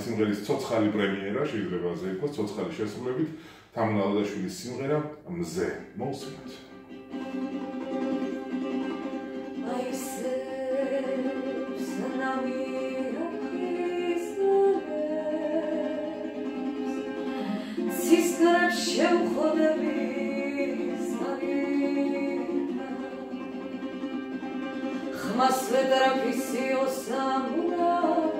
მათი სიმღერის ცოცხალი პრემიერა შეიძლება ზეიკოს ცოცხალი შესრულებით თამუნალადაშვილის სიმღერა მზე. მოусმინეთ. I said, Sanami. ცისკრად შევხვდები სამინა ხმას ვედრაფისიო სამუნა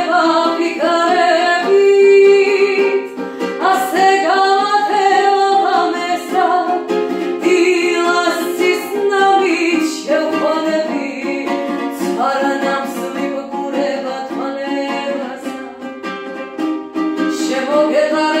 eu declarei.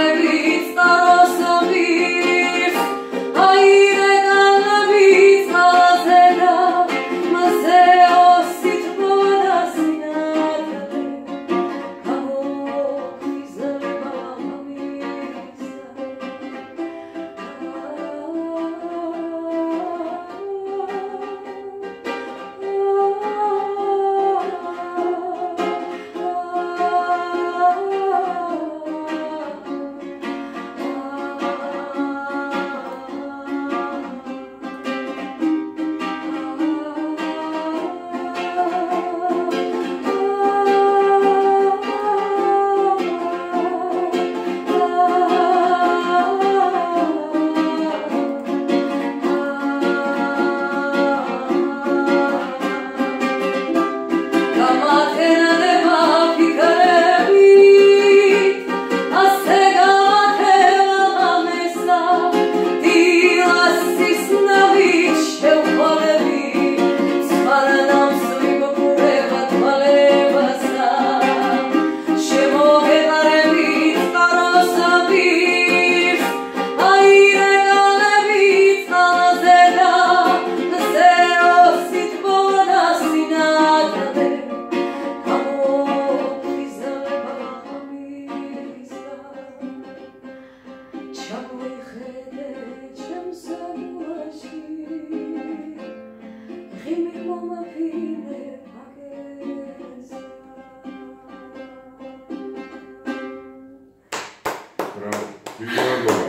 patrão. Obrigado.